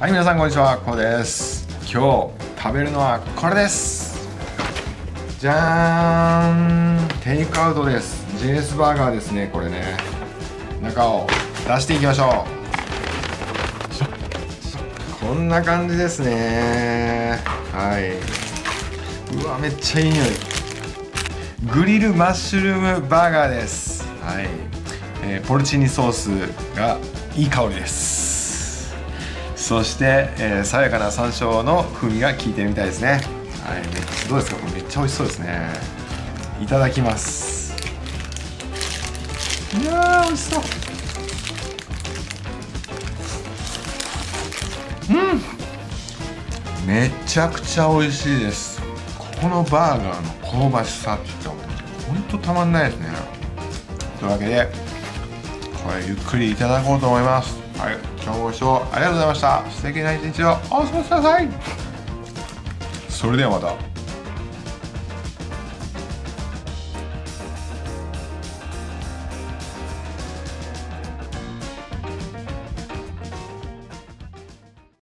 はい皆さんこんにちは。こうです。今日食べるのはこれです。じゃーん。テイクアウトです。JS バーガーですねこれね。中を出していきましょう。こんな感じですね。はい。うわめっちゃいい匂い。グリルマッシュルームバーガーです。はい、えーポルチーニソースがいい香りです。そして、えー爽やかな山椒の風味が効いてるみたいですね。はい。どうですか？これめっちゃ美味しそうですね。いただきます。いやー美味しそう。うん。めちゃくちゃ美味しいです。このバーガーの香ばしさって言ったらほんとたまんないですね。というわけでこれゆっくりいただこうと思います。はい。今日もご視聴ありがとうございました。素敵な一日をお過ごしください。それではまた。